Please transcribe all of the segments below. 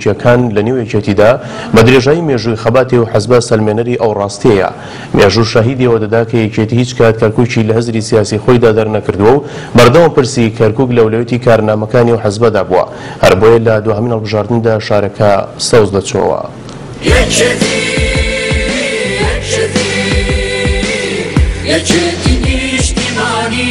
کان لە نێو یەکێتیدا بە درێژایی مێژووی خەباتی ئەو حزبە سەلمێنەری ئەو ڕاستیەیە. مێژوو شاهیدی ئەوە دەدا کە یەکێتی هیچ کات کەرکوکی لە هزری سیاسی خۆیدا دەرنەکردووە و بەردەوام پرسی کەرکوک لە ئەولەویەتی کارنامەکانی ئەو حزبەدا بووە. هەر بۆیە لە دواهەمین هەڵبژاردندا شارەکە سەوز دەچۆوە. یەکێتی یەکێتی یەکێتی نیشتیمانی.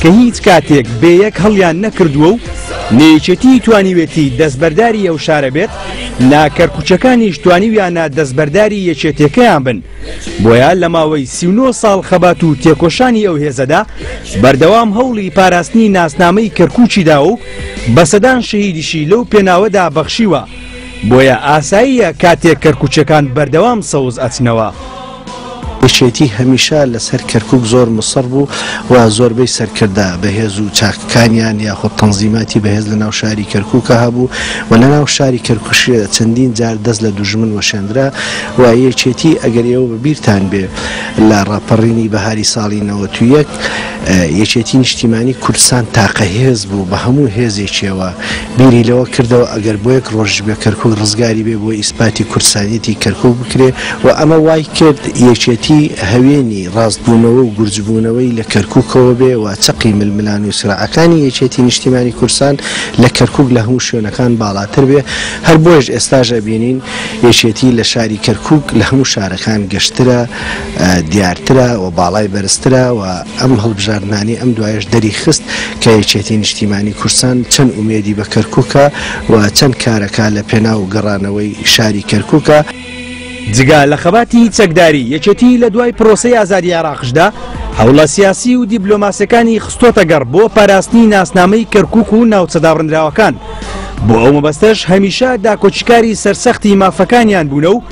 کە هیچ کاتێک بێ یەک هەڵیان نەکردووە و نێیچەتی توانیوێتی دەستبەرداری ئەو شارە بێت نا کەرکوچەکانیش توانیویانە دەستبەرداری یەکێتێکەیان بن بۆیە لە ماوەی سیونۆ ساڵ خەبات و تێکۆشانی ئەو هێزەدا بەردەوام هەوڵی پاراستنی ناسنامەی کەرکوچیدا و بەسەدان شەهیدیشی لەو پێناوەدا بەخشیوە بۆیە ئاساییە کاتێک کەرکوچەکان بەردەوام سەوز ئەچنەوە. یەکێتی هەمیشە لەسەر کەرکوک زۆر موسڕ بوو و زۆربەی سەرکردە بەهێز و چاکەکانیان یاخود تەنزیماتی بەهێز لەناو شاری کەرکوکە هەبوو و لەناو شاری کەرکوش چەندین جار دەست لە دوژمن وەشێندرا و یەکێتی ئەگەر ئێوە بەبیرتان بێ لە ڕاپەڕینی بەهاری ساڵی نەوەت و یەک یەکێتی نیشتیمانی کوردستان تاقە هێز بوو بە هەموو هێزێکیەوە بیری لەوە کردەوە ئەگەر بۆ یەک ڕۆژیش بێ کەرکوک ڕزگاری بێ بۆ ئیسپاتی کوردسانیەتی کەرکوک بکرێ و ئەمە وای کرد یەکێتی هەوێنی ڕاستبوونەوە و گورجبوونەوەی لە کەرکوکەوە بێ و چەقی ململان و سراعەکانی یەکێتی نیشتیمانی کوردسان لە کەرکوک لە هەموو شوێنەکان باڵاتر بێ هەر بۆیەش ئێستاش ئەبینین یەکێتی لە شاری کەرکوک لە هەموو شارەکان گەشترە دیارترە و باڵای بەرزترە و ئەم هەڵبژاردنانەی ئەم دوایەش دەریخست کە یەکێتی نیشتیمانی کوردسان چەند ئومێدی بە کەرکوکە و چەند کارەکا لە پێناو گەڕانەوەی شاری کەرکوکە. جگە لە خەباتی چەکداری، یەکێتی لە دوای پرۆسەی ئازادی عێراقشدا هەوڵە سیاسی و دیبلۆماسیەکانی خستۆتە گەڕ بۆ پاراستنی ناسنامەی کەرکوک و ناوچە دابڕندراوەکان بۆ ئەو مەبەستەش هەمیشە داکۆکیکاری سەرسەختی مافەکانیان بوونە و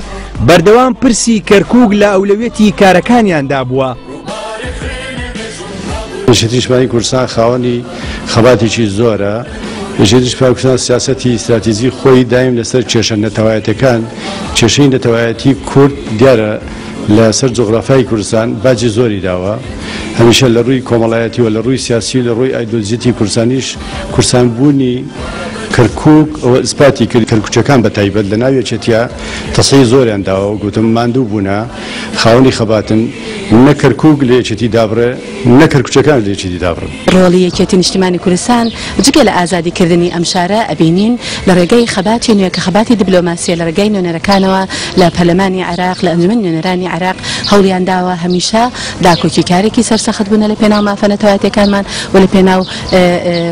بەردەوام پرسی کەرکوک لە ئەولەویەتی کارەکانیاندا بووە. یەکێتی شپانی کوردستان خاوەنی خەباتێکی زۆرە یەکێتی شپانی کوردستان سیاسەتی ئیستراتیزی خۆی دایم لەسەر کێشە نەتەوایەتەکان کێشەی نەتەوایەتی کورد دیارە لەسەر جغرافای کوردستان باجی زۆری داوە هەمیشە لە ڕووی کۆمەڵایەتی و لە ڕووی سیاسی لە ڕووی ئایدۆزیتی کورسانیش کورسان بوونی کەرکک ئەوە ئسپاتی کرد کەرکچەکان بە تایبەت لە ناویەکێتە تەسی زۆریان داوە گوتم ماندوو بوونە خاوەنی خەباتن، نە کەرکوک لە یەکێتی دابڕێ، نە کەرکوچەکان لە یەکێتی دابڕن. ڕۆڵی یەکێتی نیشتیمانی کوردستان جگە لە ئازادی کردنی ئەم شارە، ئەبینین لە ڕێگای خەباتی نوێ کە خەباتی دبلۆماسیە لە ڕێگای نوێنەرەکانەوە لە پەرلەمانی عێراق، لە ئەنجومەنی نوێنەرانی عێراق هەوڵیان داوە هەمیشە داکۆکی کارێکی سەرسەخت بونە لە پێناو مافە نەتەوایەتیەکانمان و لە پێناو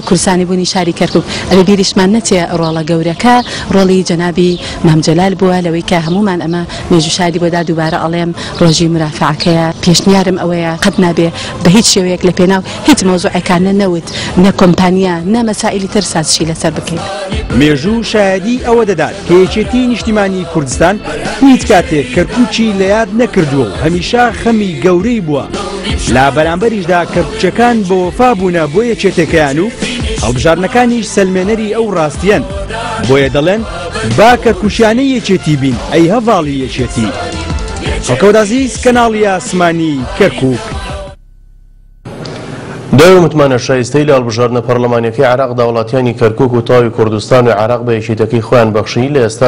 کوردستانی بونی شاری کەرکوک. ئەبێ بیریشمان نەچێ ڕۆڵە گەورەکە ڕۆڵی جەنابی مام جەلال بوە لەوەی کە هەمومان ئەمە مێژوو شایدی بۆ دا دووبارە ئەڵێم ڕۆژی مرافەعەکەیە پێشنیارم ئەوەیە قەت نابێ بە هیچ شێوەیەک لە پێناو هیچ مەوزوعێکا نە نەوت نە کۆمپانیا نە مەسائیلی تر سازشی لەسەر بکەین. مێژوو شایەدی ئەوە دەدات کە یەکێتی نیشتیمانی کوردستان هیچ کاتێک کەرکوچی لە یاد نەکردووە و هەمیشە خەمی گەورەی بووە لا بەرامبەریشدا کەرکچەکان بۆ وەفا بوونە بۆ یەکێتەکەیان و هەڵبژارنەکانیش سلمێنەری ئەو ڕاستیان بۆیە دەڵێن با کە کوشیانی یەکێتی بین ئەی هەڤاڵی یەکێتی خەڵکەوت عزیز کەناڵی ئاسمانی کەرکک. دوای ئەو متمانە شایستەی لە هەڵبژاردنە پەرلەمانیەکەی عێراق دا وڵاتیانی کەرکوک و تاوی کوردستان و عێراق بە یەکێتەکەی خۆیان بەخشی لە ئێستا